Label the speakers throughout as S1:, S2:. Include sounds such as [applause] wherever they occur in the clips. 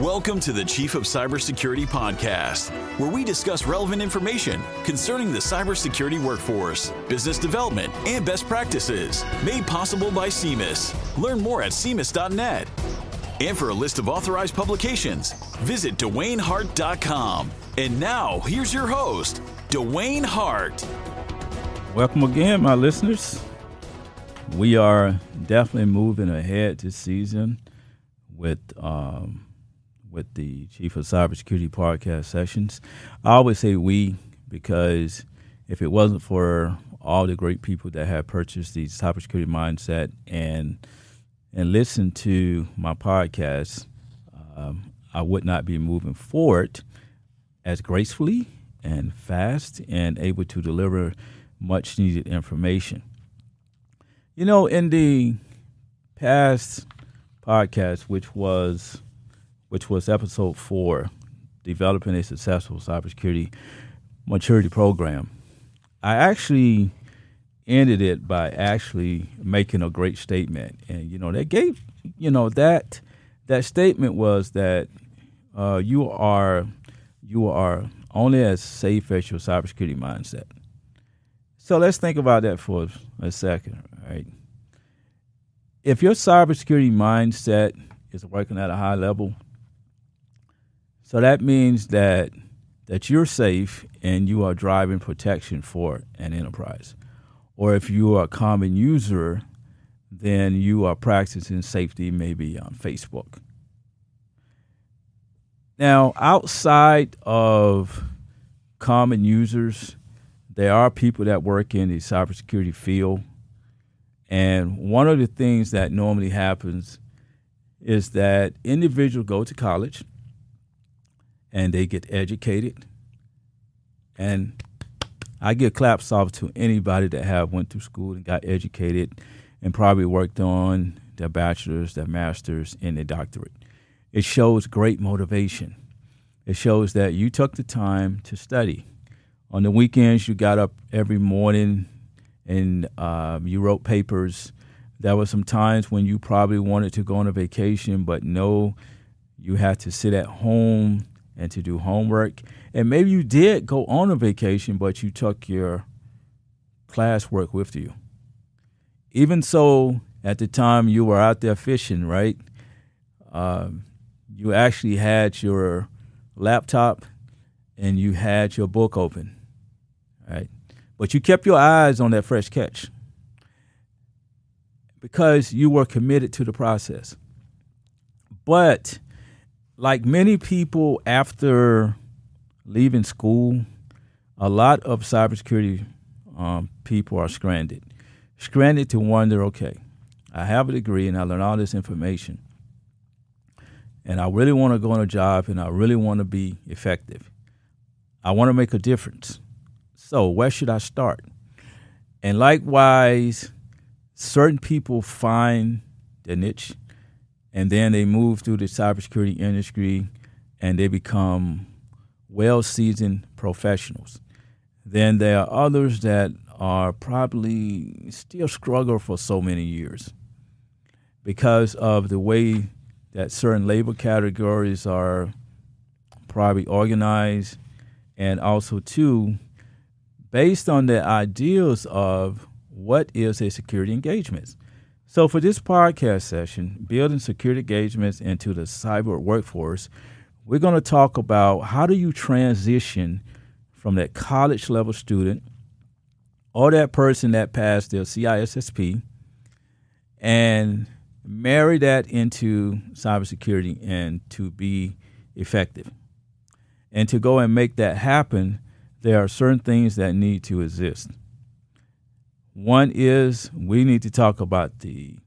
S1: Welcome to the Chief of Cybersecurity podcast, where we discuss relevant information concerning the cybersecurity workforce, business development, and best practices, made possible by SEMAIS. Learn more at SEMAIS.net. And for a list of authorized publications, visit DewayneHart.com. And now, here's your host, Dewayne Hart.
S2: Welcome again, my listeners. We are definitely moving ahead this season with um, with the Chief of Cybersecurity podcast sessions. I always say we because if it wasn't for all the great people that have purchased the cybersecurity mindset and and listened to my podcast, um, I would not be moving forward as gracefully and fast and able to deliver much needed information. You know, in the past podcast, which was which was episode four, developing a successful cybersecurity maturity program, I actually ended it by actually making a great statement, and you know, they gave, you know, that that statement was that uh, you are you are only as safe as your cybersecurity mindset. So let's think about that for a second, right? If your cybersecurity mindset is working at a high level, so that means that that you're safe and you are driving protection for an enterprise. Or if you are a common user, then you are practicing safety maybe on Facebook. Now, outside of common users, there are people that work in the cybersecurity field. And one of the things that normally happens is that individuals go to college and they get educated. And I give claps off to anybody that have went through school and got educated and probably worked on their bachelor's, their master's, and their doctorate. It shows great motivation. It shows that you took the time to study. On the weekends, you got up every morning and um, you wrote papers. There were some times when you probably wanted to go on a vacation, but no, you had to sit at home and to do homework. And maybe you did go on a vacation, but you took your classwork with you. Even so, at the time you were out there fishing, right? Um, you actually had your laptop and you had your book open, right? But you kept your eyes on that fresh catch because you were committed to the process. But like many people after leaving school, a lot of cybersecurity um, people are stranded. Stranded to wonder, okay, I have a degree and I learned all this information and I really want to go on a job and I really want to be effective. I want to make a difference. So, where should I start? And likewise, certain people find their niche and then they move through the cybersecurity industry and they become well seasoned professionals. Then there are others that are probably still struggle for so many years because of the way that certain labor categories are probably organized, and also too, based on the ideals of what is a security engagement. So for this podcast session, building security engagements into the cyber workforce, we're going to talk about how do you transition from that college level student or that person that passed their CISSP and marry that into cybersecurity and to be effective. And to go and make that happen, there are certain things that need to exist. One is we need to talk about the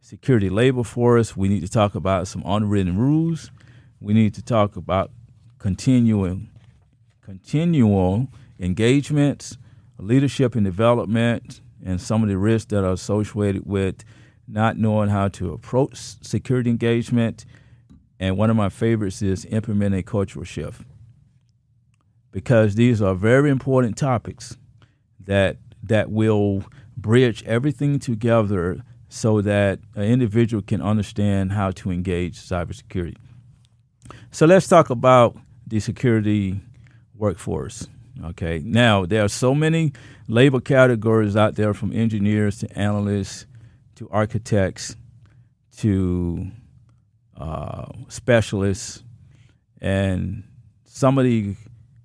S2: security labor force. We need to talk about some unwritten rules. We need to talk about continuing continual engagements, leadership and development, and some of the risks that are associated with not knowing how to approach security engagement. And one of my favorites is implement a cultural shift. Because these are very important topics that that will bridge everything together so that an individual can understand how to engage cybersecurity. So let's talk about the security workforce. Okay, now there are so many labor categories out there from engineers to analysts to architects to uh, specialists, and some of the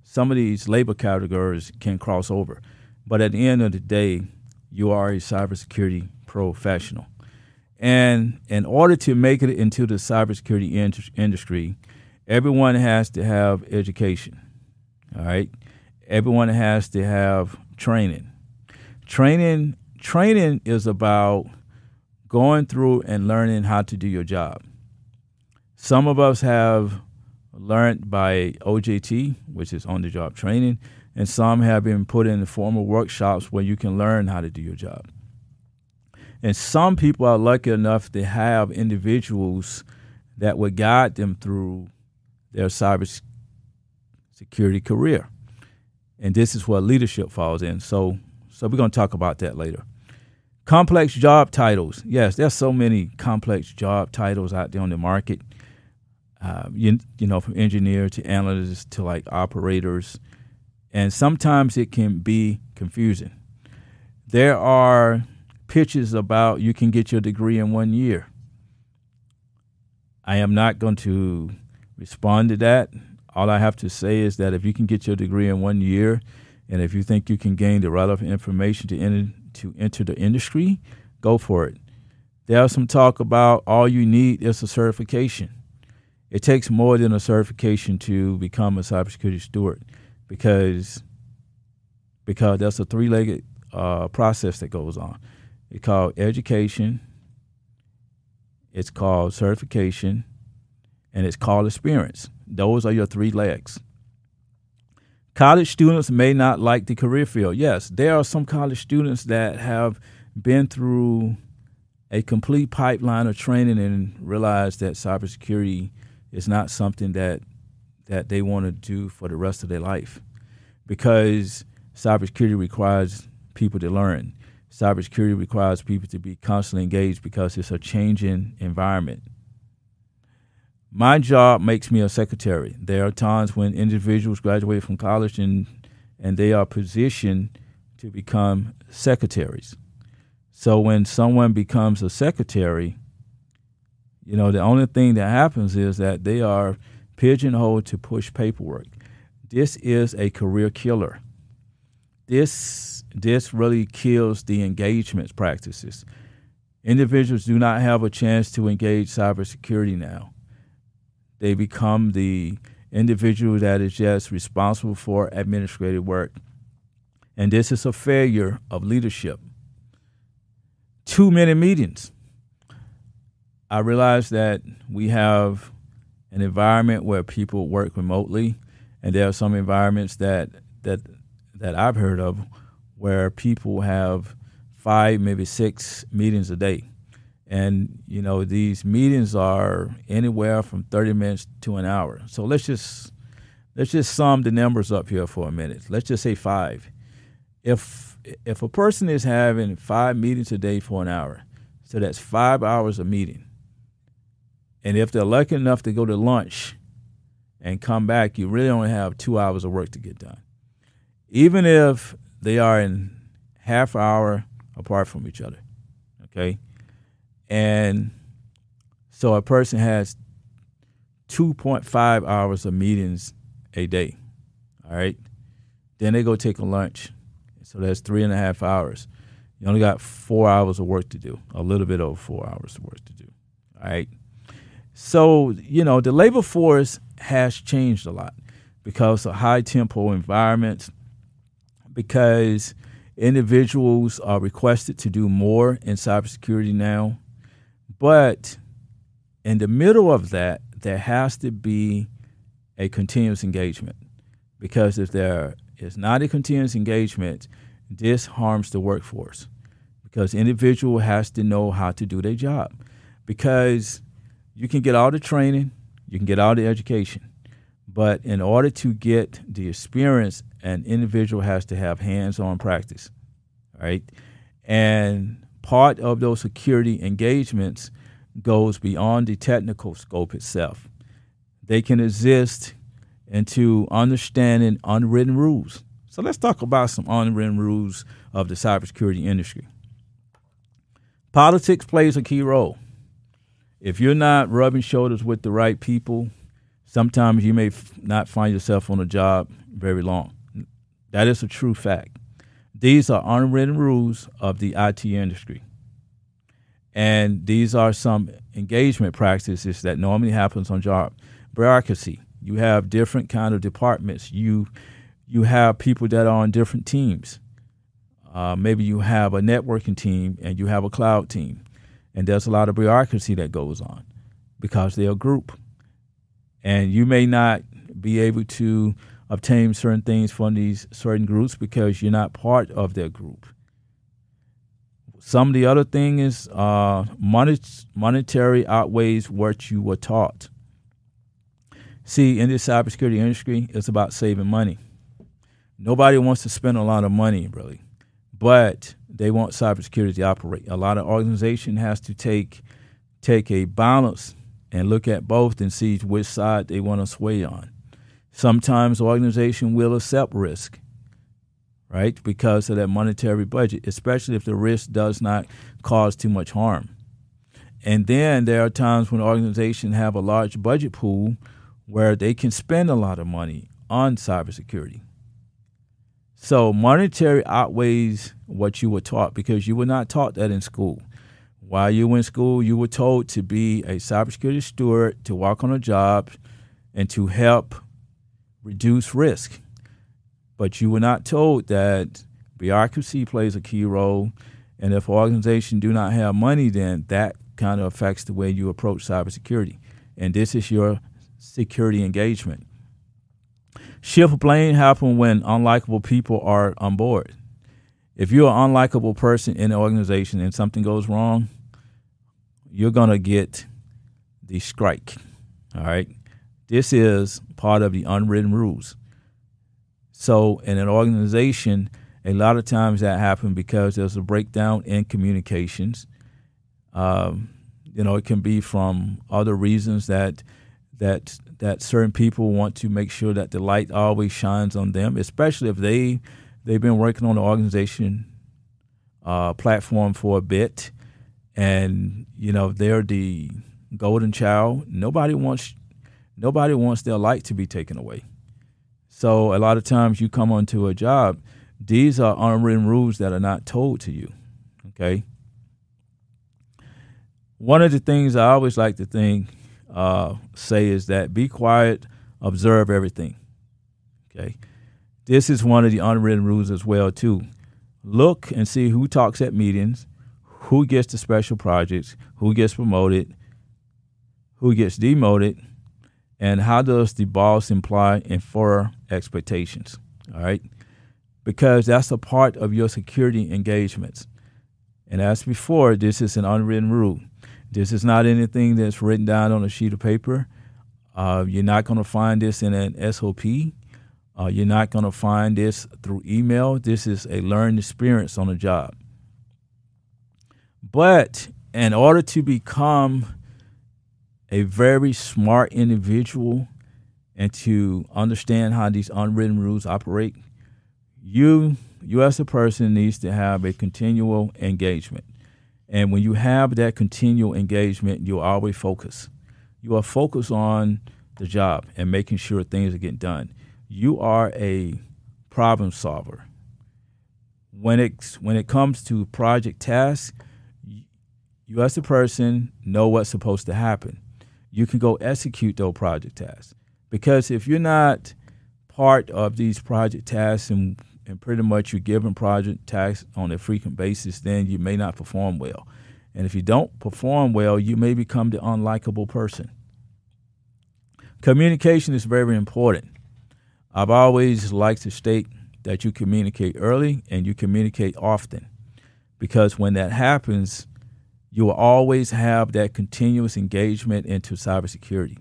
S2: some of these labor categories can cross over. But at the end of the day, you are a cybersecurity professional. And in order to make it into the cybersecurity in- industry, everyone has to have education. All right. Everyone has to have training. Training training is about going through and learning how to do your job. Some of us have learned by OJT, which is on the job training, and some have been put in formal workshops where you can learn how to do your job. And some people are lucky enough to have individuals that would guide them through their cyber security career. And this is where leadership falls in. So, so we're going to talk about that later. Complex job titles. Yes, there's so many complex job titles out there on the market. Uh, you, you know, from engineer to analysts to like operators. And sometimes it can be confusing. There are pitches about you can get your degree in one year. I am not going to respond to that. All I have to say is that if you can get your degree in one year, and if you think you can gain the relevant information to enter, to enter the industry, go for it. There's some talk about all you need is a certification. It takes more than a certification to become a cybersecurity steward because because that's a three-legged uh, process that goes on. It's called education, it's called certification, and it's called experience. Those are your three legs. College students may not like the career field. Yes, there are some college students that have been through a complete pipeline of training and realize that cybersecurity is not something that that they want to do for the rest of their life because cybersecurity requires people to learn. Cybersecurity requires people to be constantly engaged because it's a changing environment. My job makes me a secretary. There are times when individuals graduate from college and and they are positioned to become secretaries. So when someone becomes a secretary, you know, the only thing that happens is that they are pigeonholed to push paperwork. This is a career killer. This this really kills the engagement practices. Individuals do not have a chance to engage cybersecurity now. They become the individual that is just responsible for administrative work. And this is a failure of leadership. Too many meetings. I realize that we have an environment where people work remotely, and there are some environments that that that I've heard of where people have five, maybe six meetings a day. And, you know, these meetings are anywhere from 30 minutes to an hour. So let's just let's just sum the numbers up here for a minute. Let's just say five. If if a person is having five meetings a day for an hour, so that's five hours a meeting. And if they're lucky enough to go to lunch and come back, you really only have two hours of work to get done. Even if they are in half hour apart from each other. Okay? And so a person has 2.5 hours of meetings a day. All right? Then they go take a lunch. So that's three and a half hours. You only got four hours of work to do, a little bit over four hours of work to do. All right? So, you know, the labor force has changed a lot because of high tempo environments, because individuals are requested to do more in cybersecurity now. But in the middle of that, there has to be a continuous engagement. Because if there is not a continuous engagement, this harms the workforce. Because individual has to know how to do their job. Because you can get all the training, you can get all the education, but in order to get the experience, an individual has to have hands on practice, right? And part of those security engagements goes beyond the technical scope itself. they can exist into understanding unwritten rules. So let's talk about some unwritten rules of the cybersecurity industry. Politics plays a key role. If you're not rubbing shoulders with the right people, sometimes you may f- not find yourself on a job very long. That is a true fact. These are unwritten rules of the IT industry. And these are some engagement practices that normally happens on job bureaucracy. You have different kind of departments. You you have people that are on different teams. Uh, maybe you have a networking team and you have a cloud team, and there's a lot of bureaucracy that goes on because they're a group, and you may not be able to obtain certain things from these certain groups because you're not part of their group. Some of the other thing is uh, monetary outweighs what you were taught. See, in this cybersecurity industry, it's about saving money. Nobody wants to spend a lot of money, really, but they want cybersecurity to operate. A lot of organization has to take take a balance and look at both and see which side they want to sway on. Sometimes organization will accept risk, right, because of that monetary budget, especially if the risk does not cause too much harm. And then there are times when organizations have a large budget pool where they can spend a lot of money on cybersecurity. So monetary outweighs what you were taught because you were not taught that in school. While you were in school, you were told to be a cybersecurity steward, to work on a job, and to help reduce risk. But you were not told that bureaucracy plays a key role, and if organizations do not have money, then that kind of affects the way you approach cybersecurity. And this is your security engagement. Shift blame happen when unlikable people are on board. If you're an unlikable person in an organization and something goes wrong, you're gonna get the strike. All right. This is part of the unwritten rules. So in an organization, a lot of times that happens because there's a breakdown in communications. Um, you know, it can be from other reasons that that that certain people want to make sure that the light always shines on them, especially if they they've been working on the organization uh, platform for a bit, and you know they're the golden child. Nobody wants nobody wants their light to be taken away. So a lot of times you come onto a job, these are unwritten rules that are not told to you. Okay. One of the things I always like to think uh, say is that be quiet, observe everything. Okay, this is one of the unwritten rules as well too. Look and see who talks at meetings, who gets the special projects, who gets promoted, who gets demoted, and how does the boss imply infer expectations. All right, because that's a part of your security engagements. And as before, this is an unwritten rule. This is not anything that's written down on a sheet of paper. Uh, you're not going to find this in an SOP. Uh, you're not going to find this through email. This is a learned experience on the job. But in order to become a very smart individual and to understand how these unwritten rules operate, you, you as a person, needs to have a continual engagement. And when you have that continual engagement, you're always focused. You are focused on the job and making sure things are getting done. You are a problem solver. When it when it comes to project tasks, you as a person know what's supposed to happen. You can go execute those project tasks. Because if you're not part of these project tasks and and pretty much you're given project tasks on a frequent basis, then you may not perform well. And if you don't perform well, you may become the unlikable person. Communication is very important. I've always liked to state that you communicate early and you communicate often because when that happens, you will always have that continuous engagement into cybersecurity.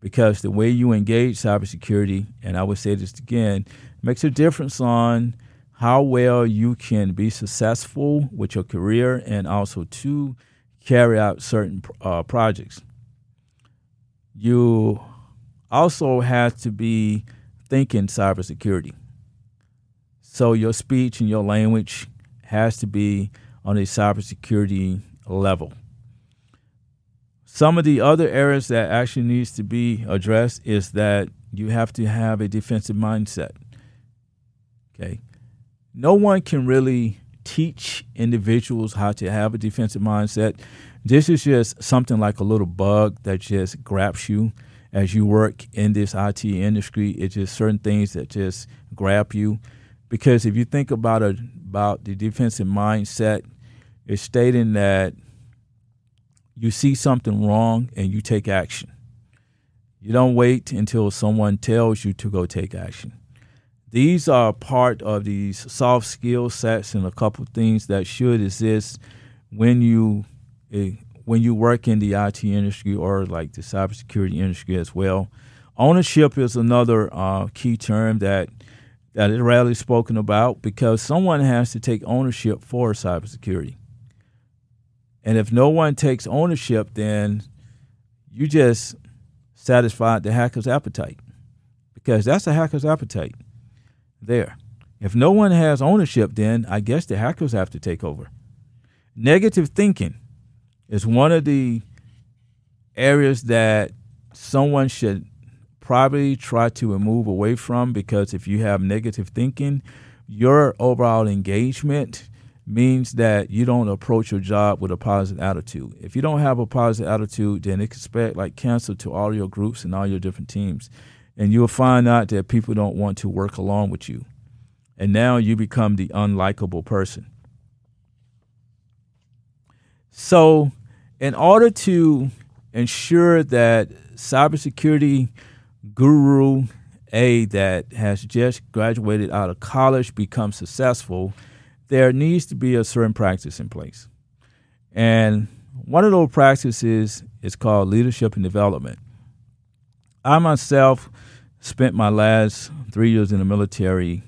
S2: Because the way you engage cybersecurity, and I would say this again, makes a difference on how well you can be successful with your career and also to carry out certain uh, projects. You also has to be thinking cybersecurity. So your speech and your language has to be on a cybersecurity level. Some of the other areas that actually needs to be addressed is that you have to have a defensive mindset. Okay. No one can really teach individuals how to have a defensive mindset. This is just something like a little bug that just grabs you as you work in this IT industry. It's just certain things that just grab you. Because if you think about it, about the defensive mindset, it's stating that you see something wrong and you take action. You don't wait until someone tells you to go take action. These are part of these soft skill sets and a couple things that should exist when you eh, when you work in the IT industry or like the cybersecurity industry as well. Ownership is another uh, key term that that is rarely spoken about because someone has to take ownership for cybersecurity. And if no one takes ownership, then you just satisfied the hacker's appetite because that's a hacker's appetite there. If no one has ownership, then I guess the hackers have to take over. Negative thinking is one of the areas that someone should probably try to move away from because if you have negative thinking, your overall engagement means that you don't approach your job with a positive attitude. If you don't have a positive attitude, then spread like cancer to all your groups and all your different teams. And you'll find out that people don't want to work along with you. And now you become the unlikable person. So, in order to ensure that cybersecurity guru A that has just graduated out of college becomes successful, there needs to be a certain practice in place. And one of those practices is called leadership and development. I myself spent my last three years in the military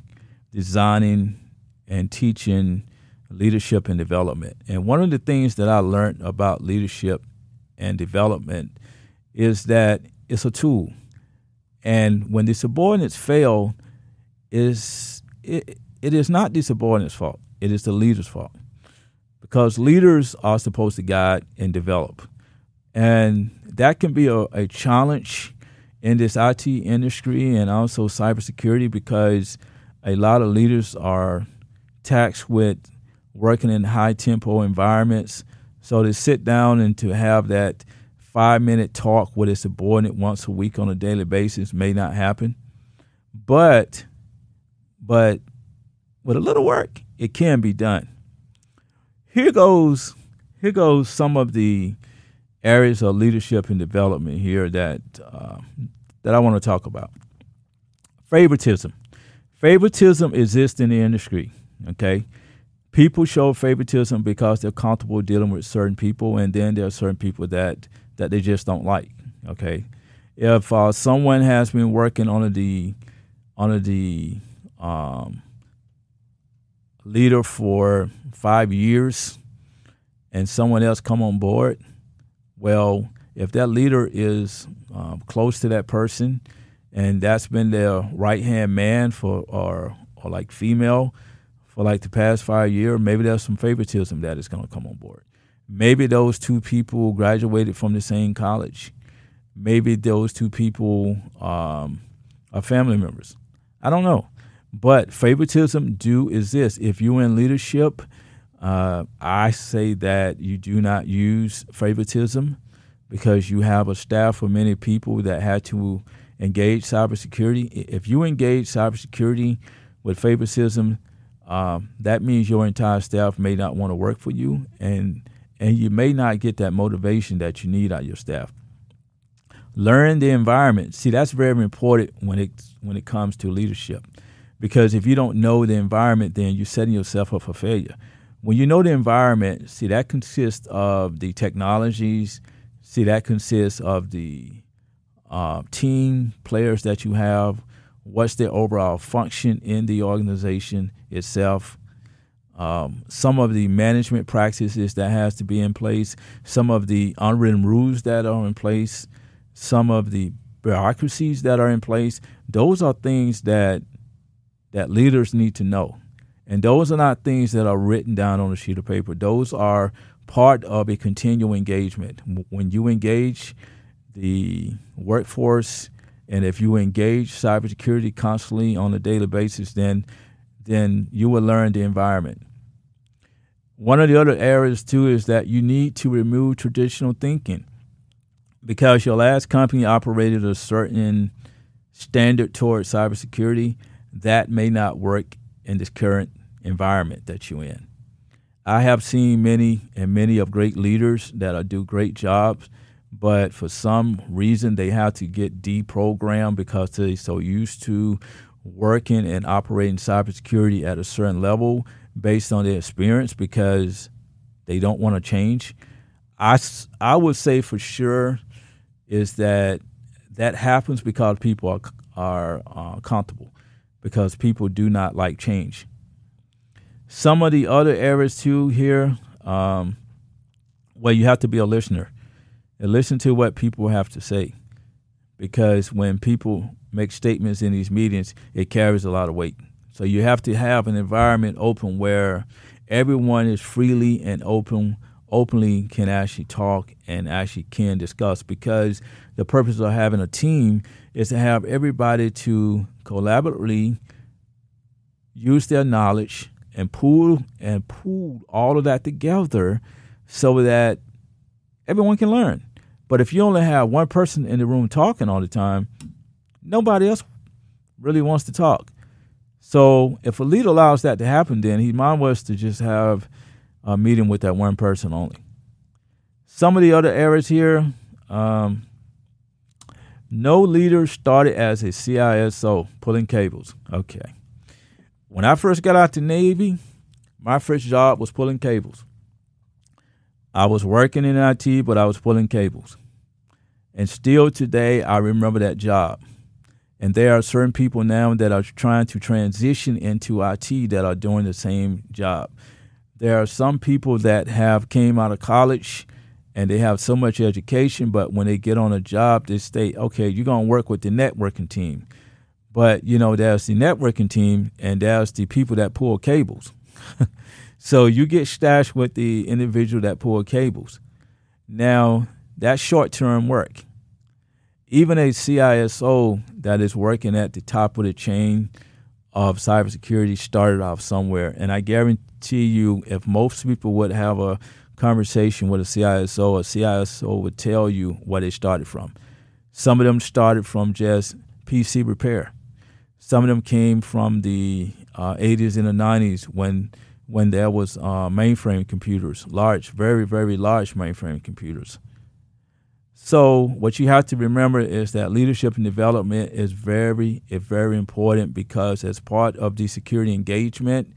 S2: designing and teaching leadership and development. And one of the things that I learned about leadership and development is that it's a tool. And when the subordinates fail, is it, it is not the subordinate's fault. It is the leader's fault because leaders are supposed to guide and develop. And that can be a, a challenge in this IT industry and also cybersecurity because a lot of leaders are taxed with working in high tempo environments. So to sit down and to have that five minute talk with a subordinate once a week on a daily basis may not happen. But but with a little work, it can be done. Here goes here goes some of the areas of leadership and development here that uh, that I want to talk about. Favoritism. Favoritism exists in the industry. Okay, people show favoritism because they're comfortable dealing with certain people, and then there are certain people that that they just don't like. Okay, if uh, someone has been working under the under the um, leader for five years and someone else come on board, well, if that leader is um, close to that person and that's been their right hand man for or or like female for like the past five years, maybe there's some favoritism that is going to come on board. Maybe those two people graduated from the same college. Maybe those two people um, are family members. I don't know. But favoritism do exist. If you're in leadership, uh, I say that you do not use favoritism because you have a staff of many people that had to engage cybersecurity. If you engage cybersecurity with favoritism, um, that means your entire staff may not want to work for you, and and you may not get that motivation that you need out of your staff. Learn the environment. See, that's very important when it when it comes to leadership because if you don't know the environment, then you're setting yourself up for failure. When you know the environment, see that consists of the technologies, see that consists of the uh, team players that you have, what's their overall function in the organization itself, um, some of the management practices that has to be in place, some of the unwritten rules that are in place, some of the bureaucracies that are in place. Those are things that that leaders need to know. And those are not things that are written down on a sheet of paper. Those are part of a continual engagement. When you engage the workforce, and if you engage cybersecurity constantly on a daily basis, then then you will learn the environment. One of the other areas too is that you need to remove traditional thinking because your last company operated a certain standard towards cybersecurity that may not work in this current environment that you're in. I have seen many and many of great leaders that do great jobs, but for some reason they have to get deprogrammed because they're so used to working and operating cybersecurity at a certain level based on their experience because they don't want to change. I, I would say for sure is that that happens because people are, are uh, comfortable because people do not like change. Some of the other areas too here, um, well, you have to be a listener. And listen to what people have to say. Because when people make statements in these meetings, it carries a lot of weight. So you have to have an environment open where everyone is freely and open openly can actually talk and actually can discuss. Because the purpose of having a team is to have everybody to collaboratively use their knowledge and pool and pool all of that together so that everyone can learn. But if you only have one person in the room talking all the time, nobody else really wants to talk. So if a leader allows that to happen, then he might was to just have a meeting with that one person only. Some of the other errors here, um, no leader started as a CISO pulling cables. Okay. When I first got out the Navy, my first job was pulling cables. I was working in IT, but I was pulling cables. And still today, I remember that job. And there are certain people now that are trying to transition into IT that are doing the same job. There are some people that have came out of college and they have so much education, but when they get on a job, they state, okay, you're gonna work with the networking team. But you know, there's the networking team and there's the people that pull cables. [laughs] so you get stashed with the individual that pull cables. Now, that's short term work even a CISO that is working at the top of the chain of cybersecurity started off somewhere. And I guarantee you, if most people would have a conversation with a CISO, a CISO would tell you where they started from. Some of them started from just PC repair. Some of them came from the uh, 80s and the 90s when when there was uh, mainframe computers, large, very, very large mainframe computers. So what you have to remember is that leadership and development is very, very important because as part of the security engagement,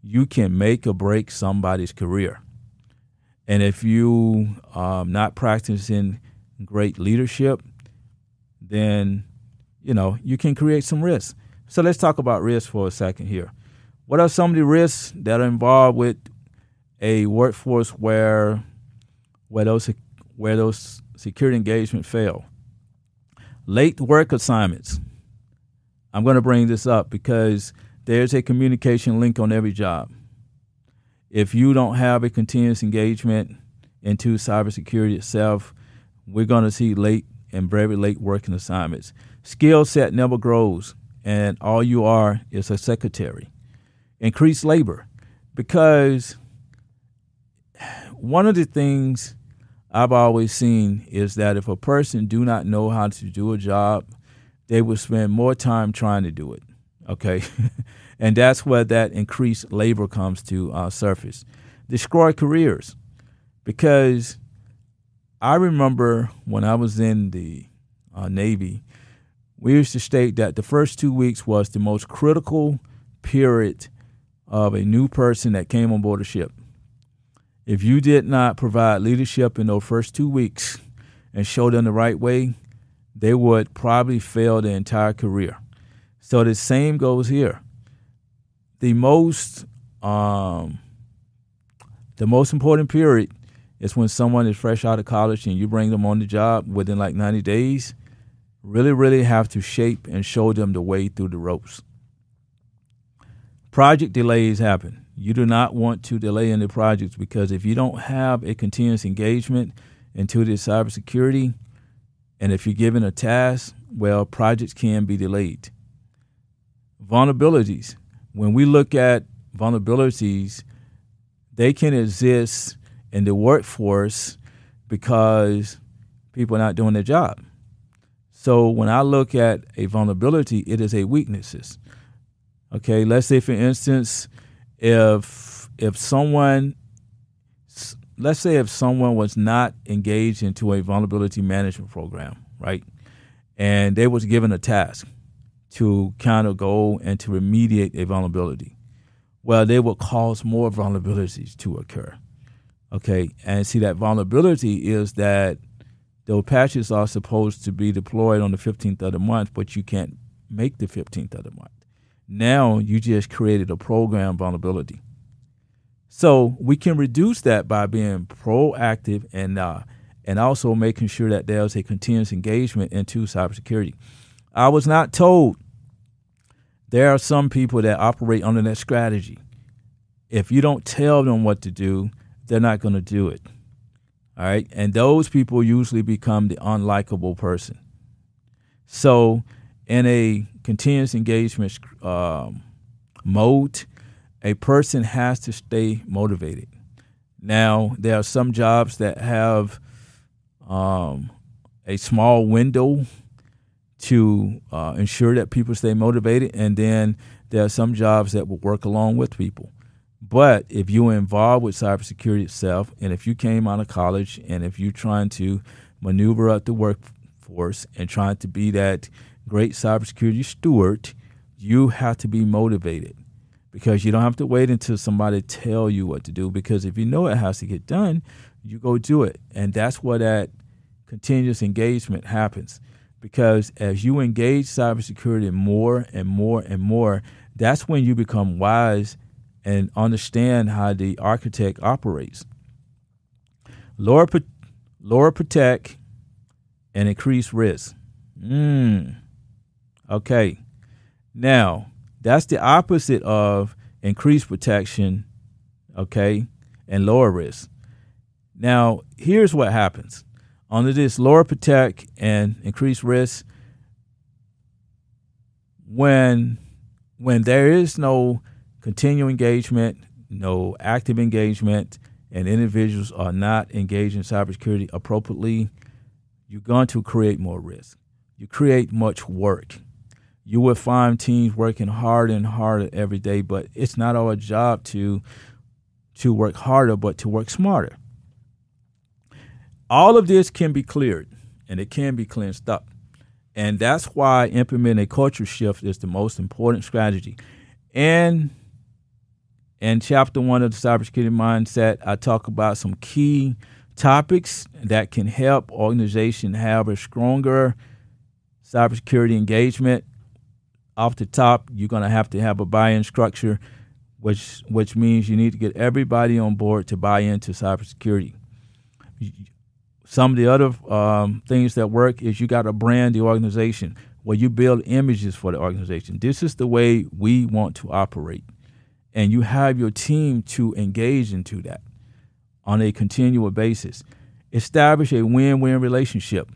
S2: you can make or break somebody's career. And if you um, not practicing great leadership, then you know you can create some risks. So let's talk about risks for a second here. What are some of the risks that are involved with a workforce where where those where those security engagement fail. Late work assignments. I'm going to bring this up because there's a communication link on every job. If you don't have a continuous engagement into cybersecurity itself, we're going to see late and very late working assignments. Skill set never grows, and all you are is a secretary. Increase labor because one of the things I've always seen is that if a person do not know how to do a job, they will spend more time trying to do it. Okay, [laughs] and that's where that increased labor comes to uh, surface. Destroy careers, because I remember when I was in the uh, Navy, we used to state that the first two weeks was the most critical period of a new person that came on board a ship if you did not provide leadership in those first two weeks and show them the right way, they would probably fail their entire career. So the same goes here. The most um, the most important period is when someone is fresh out of college and you bring them on the job within like 90 days. Really, really have to shape and show them the way through the ropes. Project delays happen. You do not want to delay any projects because if you don't have a continuous engagement into the cybersecurity, and if you're given a task, well, projects can be delayed. Vulnerabilities. When we look at vulnerabilities, they can exist in the workforce because people are not doing their job. So when I look at a vulnerability, it is a weaknesses. Okay, let's say for instance, if if someone let's say if someone was not engaged into a vulnerability management program, right? And they was given a task to kind of go and to remediate a vulnerability. Well, they will cause more vulnerabilities to occur. Okay, and see that vulnerability is that the patches are supposed to be deployed on the 15th of the month, but you can't make the 15th of the month. Now you just created a program vulnerability. So we can reduce that by being proactive and uh, and also making sure that there's a continuous engagement into cybersecurity. I was not told there are some people that operate under that strategy. If you don't tell them what to do, they're not going to do it. All right. And those people usually become the unlikable person. So, in a continuous engagement um, mode, a person has to stay motivated. Now, there are some jobs that have um, a small window to uh, ensure that people stay motivated, and then there are some jobs that will work along with people. But if you're involved with cybersecurity itself, and if you came out of college, and if you're trying to maneuver up the workforce and trying to be that great cybersecurity steward, you have to be motivated because you don't have to wait until somebody tell you what to do. Because if you know it has to get done, you go do it, and that's where that continuous engagement happens. Because as you engage cybersecurity more and more and more, that's when you become wise and understand how the architect operates. Lower, lower protect and increase risk. Mm. Okay. Now, that's the opposite of increased protection, okay, and lower risk. Now, here's what happens. Under this lower protect and increased risk, when when there is no continued engagement, no active engagement, and individuals are not engaged in cybersecurity appropriately, you're going to create more risk. You create much work. You will find teams working harder and harder every day, but it's not our job to to work harder, but to work smarter. All of this can be cleared and it can be cleansed up. And that's why implementing a culture shift is the most important strategy. And in chapter one of the cybersecurity mindset, I talk about some key topics that can help organization have a stronger cybersecurity engagement. Off the top, you're going to have to have a buy-in structure, which which means you need to get everybody on board to buy into cybersecurity. Some of the other um, things that work is you got to brand the organization, where you build images for the organization. This is the way we want to operate and you have your team to engage into that on a continual basis. Establish a win win relationship.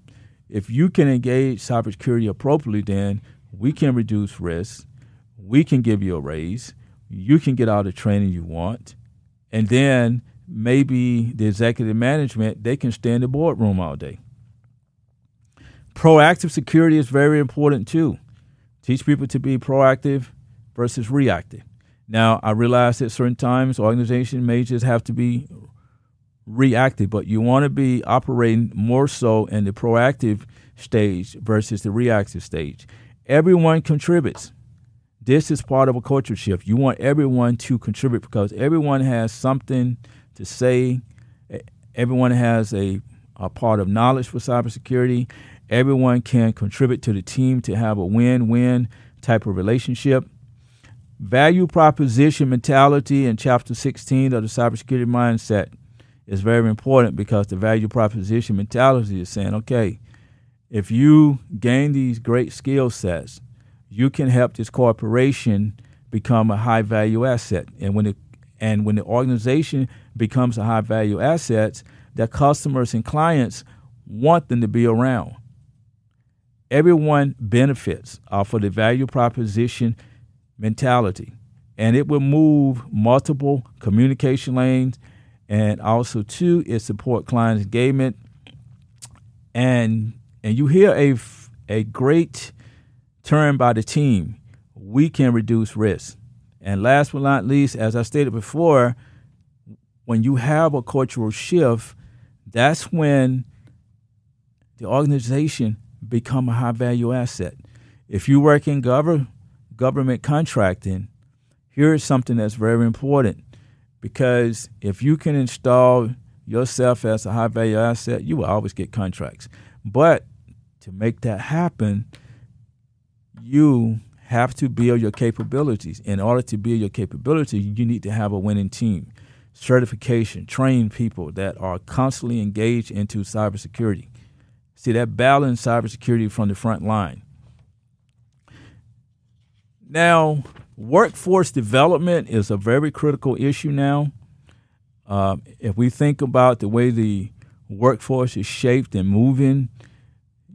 S2: If you can engage cybersecurity appropriately, then we can reduce risk, we can give you a raise, you can get all the training you want, and then maybe the executive management they can stay in the boardroom all day. Proactive security is very important too. Teach people to be proactive versus reactive. Now, I realize that certain times organization may just have to be reactive, but you want to be operating more so in the proactive stage versus the reactive stage. Everyone contributes. This is part of a culture shift. You want everyone to contribute because everyone has something to say. Everyone has a, a part of knowledge for cybersecurity. Everyone can contribute to the team to have a win win type of relationship. Value proposition mentality in chapter 16 of the cybersecurity mindset is very important because the value proposition mentality is saying, okay, if you gain these great skill sets, you can help this corporation become a high value asset. And when it and when the organization becomes a high value asset, their customers and clients want them to be around. Everyone benefits off of the value proposition mentality, and it will move multiple communication lanes, and also too it support client engagement. And and you hear a a great term by the team. We can reduce risk. And last but not least, as I stated before, when you have a cultural shift, that's when the organization become a high value asset. If you work in gov- government contracting, here is something that's very important because if you can install yourself as a high value asset, you will always get contracts. But to make that happen, you have to build your capabilities. In order to build your capabilities, you need to have a winning team, certification, train people that are constantly engaged into cybersecurity. See that balance cybersecurity from the front line. Now, workforce development is a very critical issue now. Uh, if we think about the way the workforce is shaped and moving,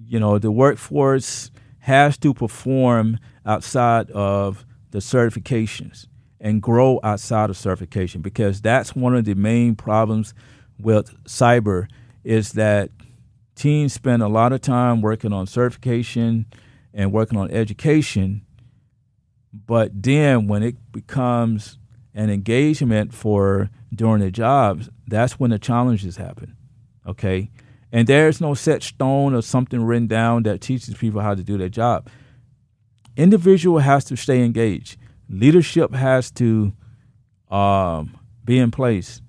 S2: you know, the workforce has to perform outside of the certifications and grow outside of certification because that's one of the main problems with cyber is that teens spend a lot of time working on certification and working on education but then when it becomes an engagement for doing the jobs that's when the challenges happen okay? And there's no set stone or something written down that teaches people how to do their job. Individual has to stay engaged. Leadership has to um, be in place.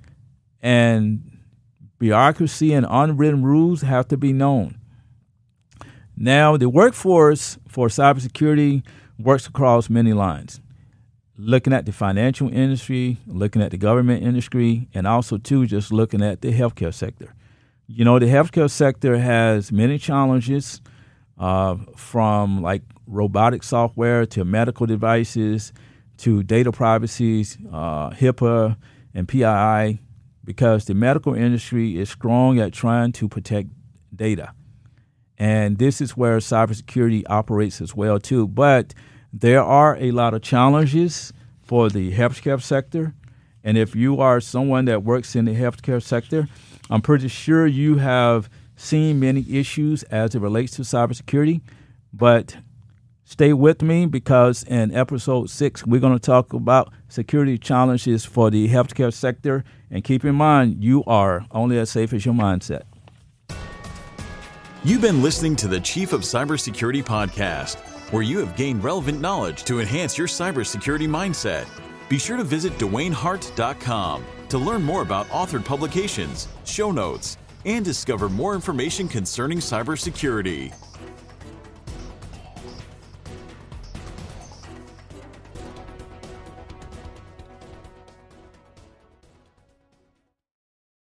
S2: And bureaucracy and unwritten rules have to be known. Now, the workforce for cybersecurity works across many lines. Looking at the financial industry, looking at the government industry, and also too just looking at the healthcare sector. You know, the healthcare sector has many challenges, uh, from like robotic software to medical devices to data privacy, uh, HIPAA, and PII because the medical industry is strong at trying to protect data. And this is where cybersecurity operates as well too. But there are a lot of challenges for the healthcare sector. And if you are someone that works in the healthcare sector, I'm pretty sure you have seen many issues as it relates to cybersecurity. But Stay with me because in episode six, we're going to talk about security challenges for the healthcare sector. And keep in mind, you are only as safe as your mindset.
S1: You've been listening to the Chief of Cybersecurity podcast, where you have gained relevant knowledge to enhance your cybersecurity mindset. Be sure to visit DewayneHart.com to learn more about authored publications, show notes, and discover more information concerning cybersecurity.